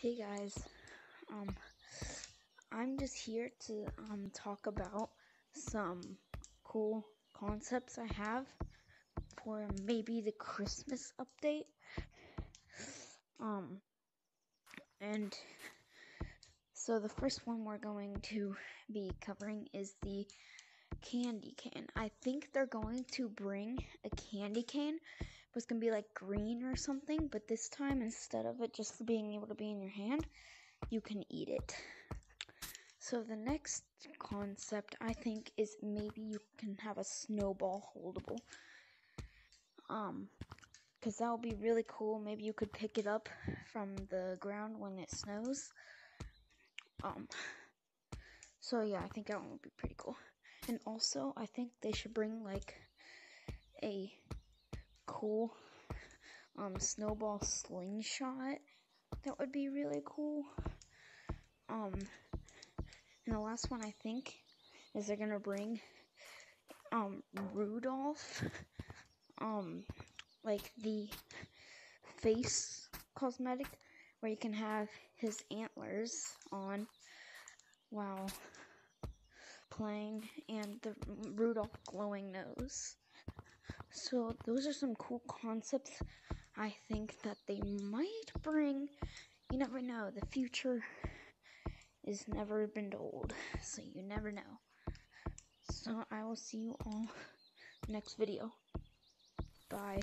Hey guys, um, I'm just here to um talk about some cool concepts I have for maybe the Christmas update. Um, and so the first one we're going to be covering is the candy cane. I think they're going to bring a candy cane was gonna be like green or something, but this time instead of it just being able to be in your hand, you can eat it. So the next concept I think is maybe you can have a snowball holdable. Um cuz that would be really cool. Maybe you could pick it up from the ground when it snows. Um so yeah, I think that one would be pretty cool. And also, I think they should bring like cool um, snowball slingshot. That would be really cool. Um, and the last one I think is they're gonna bring um, Rudolph, um, like the face cosmetic where you can have his antlers on while playing and the Rudolph glowing nose. So those are some cool concepts I think that they might bring. You never know. The future is never been told, so you never know. So I will see you all next video. Bye.